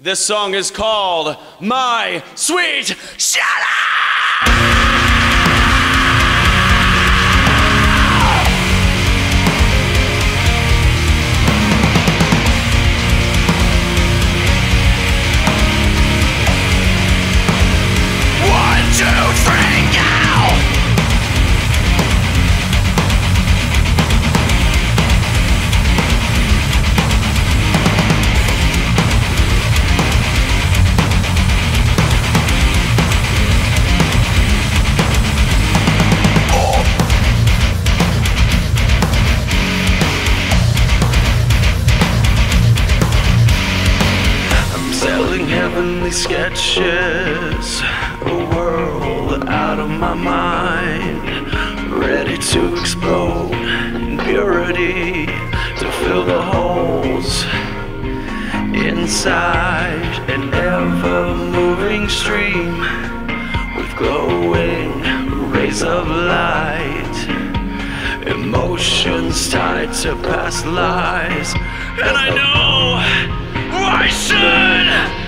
This song is called My Sweet Shadow! Heavenly sketches, a world out of my mind, ready to explode in purity to fill the holes inside an ever moving stream with glowing rays of light. Emotions tied to past lies, and I know I should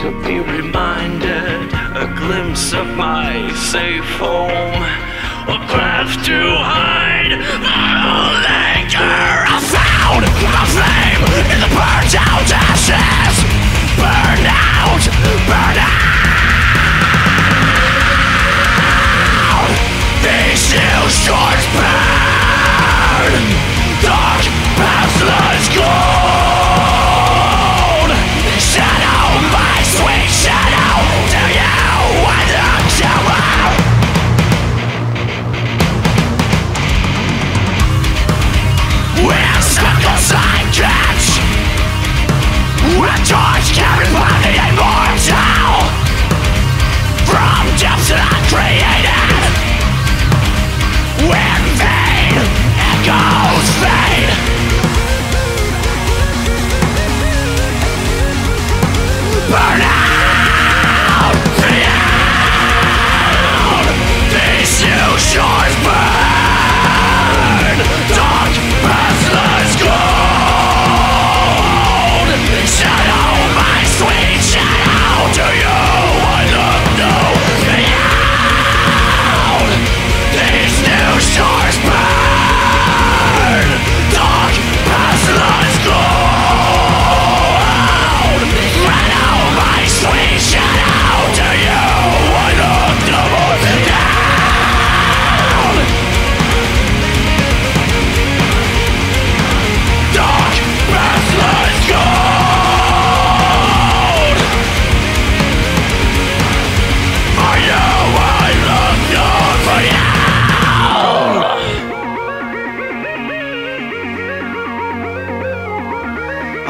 to be reminded a glimpse of my safe home a path to hide my own anger. I found my flame in the burned out ashes. Burn out burn out. These new shores burn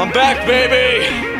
I'm back, baby!